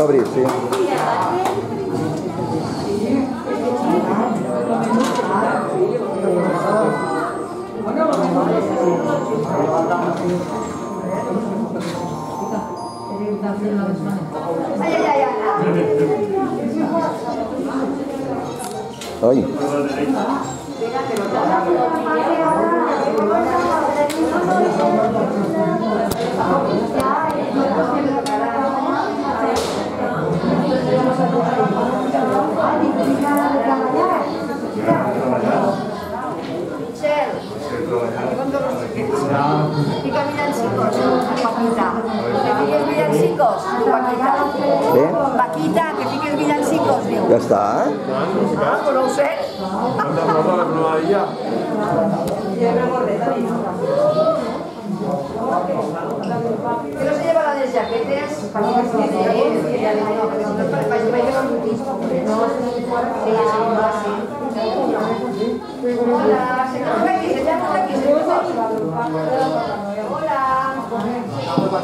Obri, sí. Ay, ay, ay. Ay, Di kami, dan jagoan. Paquita. Que fiques villancicos, Paquita. ¿eh? Paquita, que fiques villancicos, diu. Ja està, eh? Ah, pues no. Que no se lleva la de. Ya digo. Hola, se aquí, se aquí, se Hola.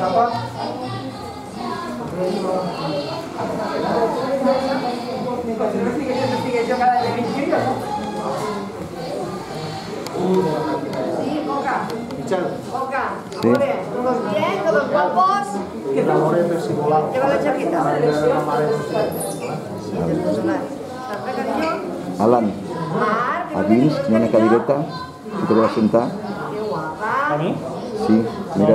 Sí, Boca. Boca. Sí. Muy bien. Todos bien, todos guapos. Lleva la chaqueta. ¿Estás cariño? Alan, Mar, a dins hi ha una cadireta, si te vols sentar. Qué guapa. Sí, mira.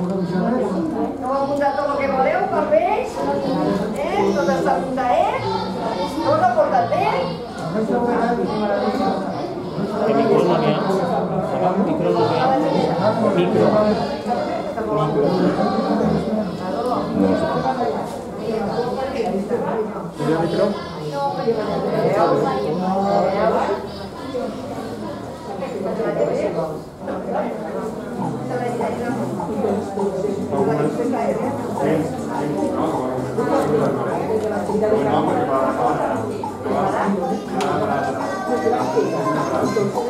Sí, sí. Ahora no va a quedar aquí. Ok, ofrezco suerte, preguntar, provisiones. No apunta todo lo que voleu, papers, eh? Tot està apuntat, tot aportat, tôi không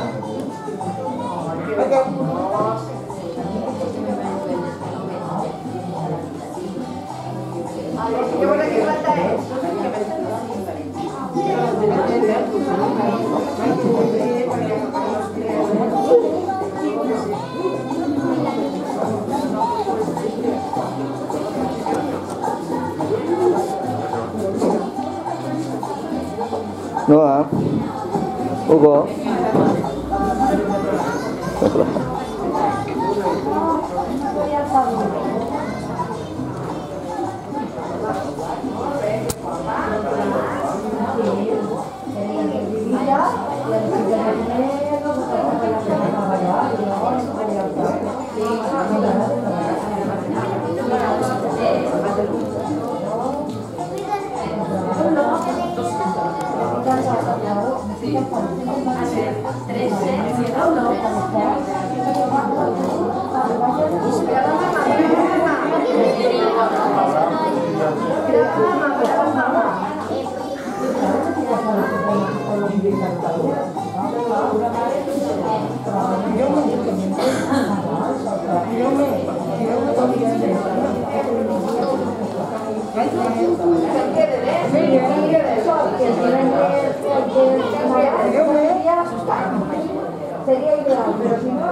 Hello? Sería ideal, pero si no...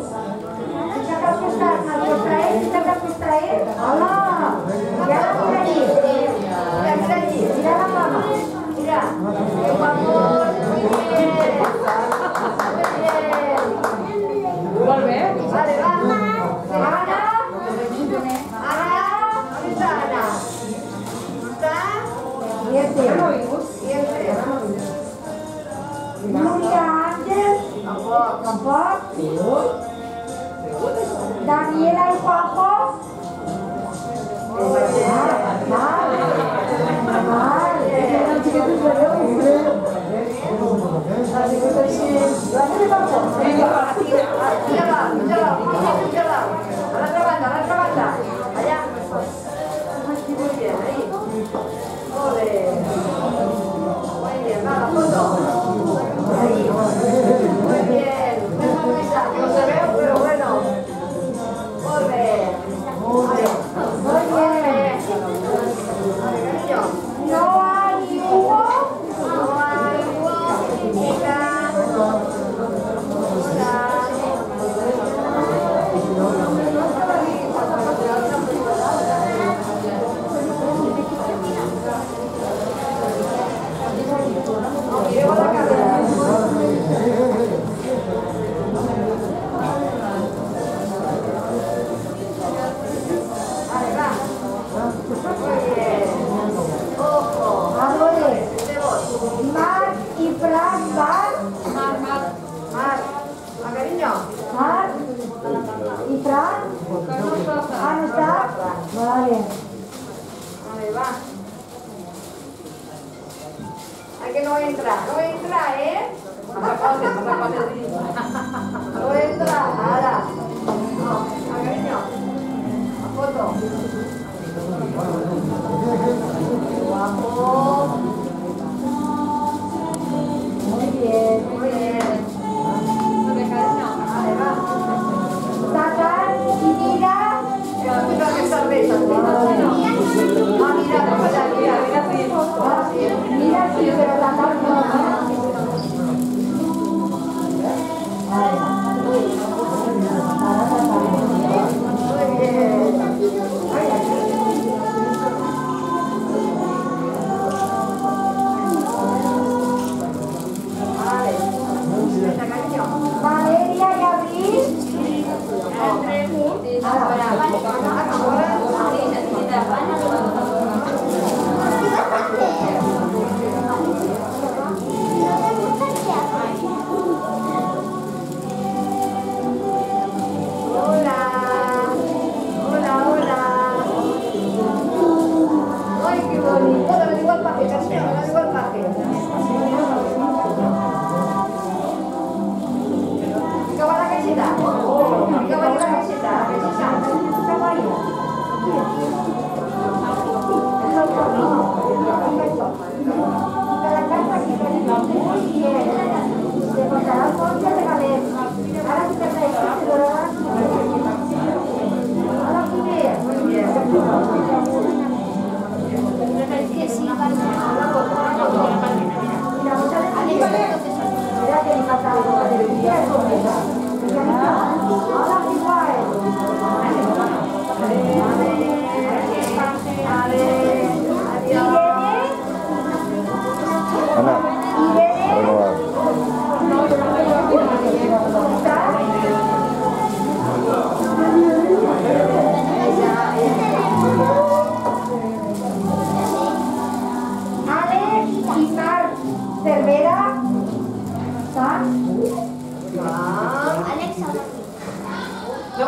Daniela e Papo. Gracias. pase. Se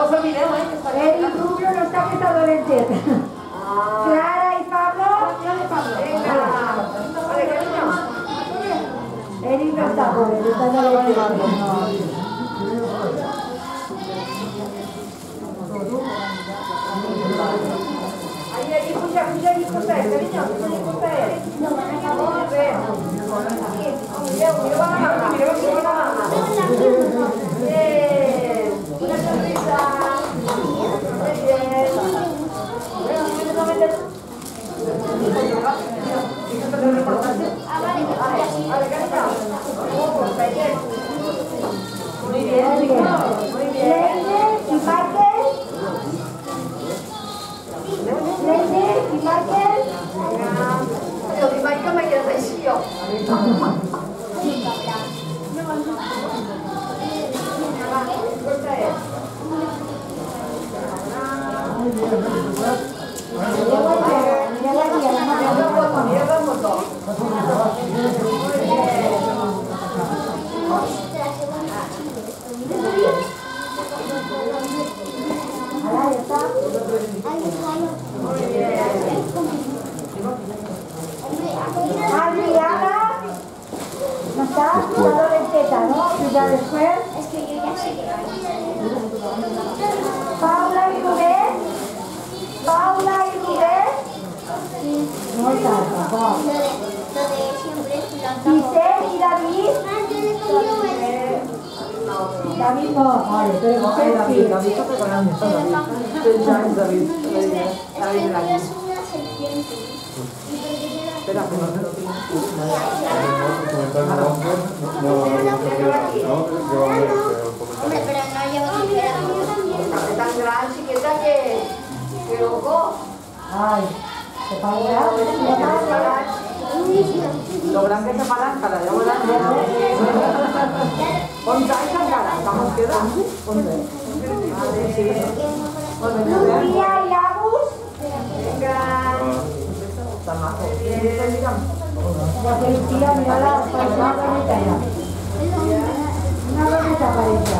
Nós não iremos Ahora ya está. Muy bien. Adriana. ¿No está? Está dolenteta, ¿no? Y ya después. Paula y Rubén. Paula y Rubén. No está, tampoco. Giselle y David. David no, vale, pero Giselle sí. Hombre, pero no llevo tijera. Es tan gran, chiquita, que... Ojo. Ay, ¿se pagará? ¿Se pagará? Lo grande que se palanca, ya voy a Con caja cara, estamos quedando. Vale, sí. Lucía y Agus. Venga. Está majo. La que Lucía, mira la una bonita ya. Una bonita pareja.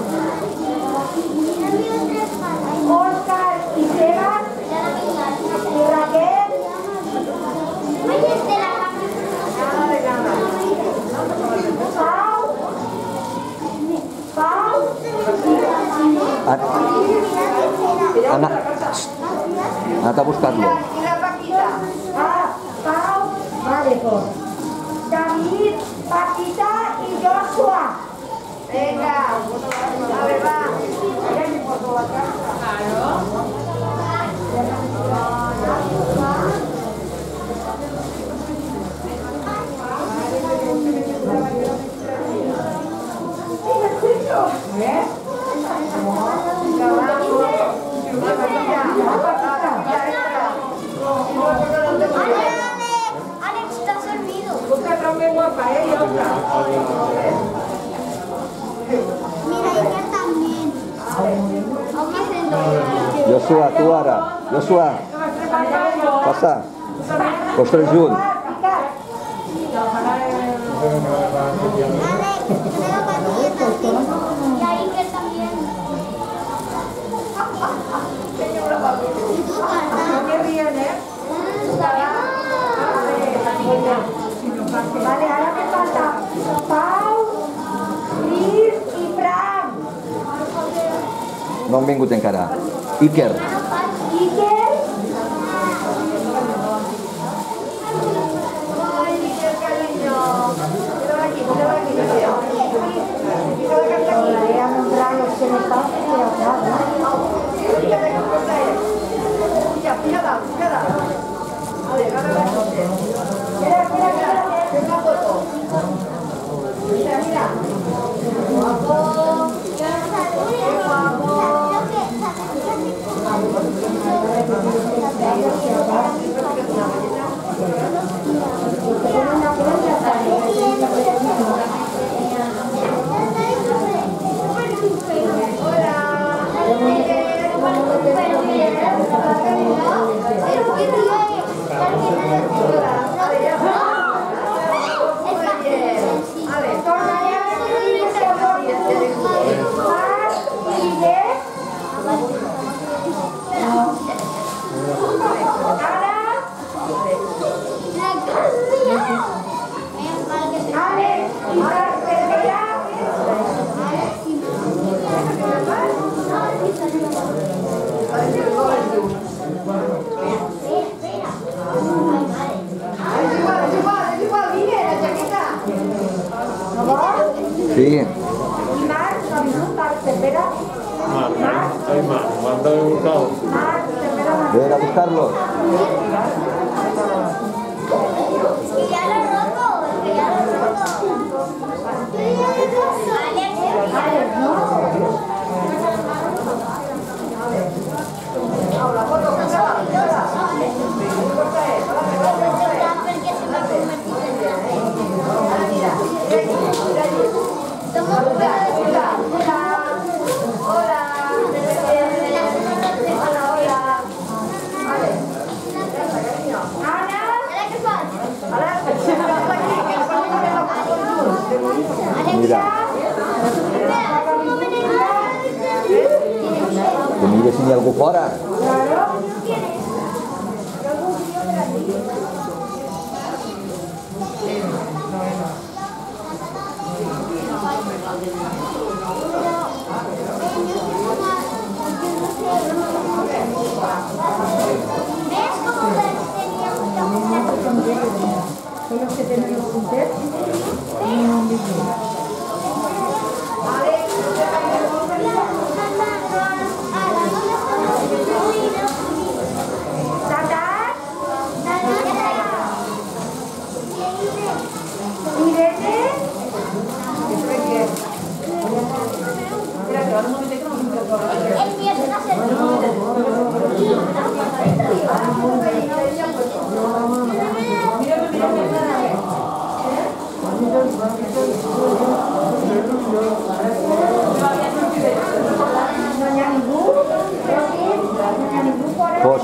Ana, Ana, a buscarlo. Y la Paquita. Ah, Pau, vale, por. David, Paquita y Joshua. Venga, a ver, va. Claro. uma baia e ao prato. Joshua, Tuara, Joshua, passa, constrangido. No han vingut encara. Iker. Iker. Yeah.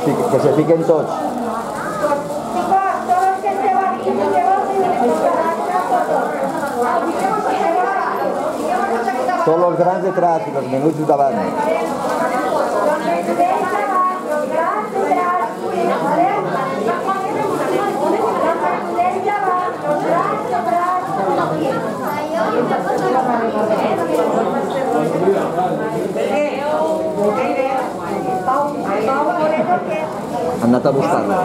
Que se piquen todos. Todos los grans detrás y los Andate a buscarla.